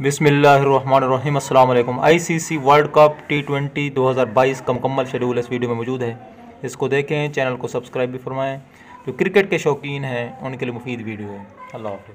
बिसमीम अल्लाम ICC world cup T twenty 2022 का मुकम्मल शेड्यूल इस वीडियो में मौजूद है। इसको देखें, चैनल को सब्सक्राइब भी फ़रमाएँ। जो क्रिकेट के शौकीन हैं, उनके लिए मुफीद वीडियो है। अल्लाह हाफ़